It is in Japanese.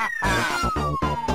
あ っ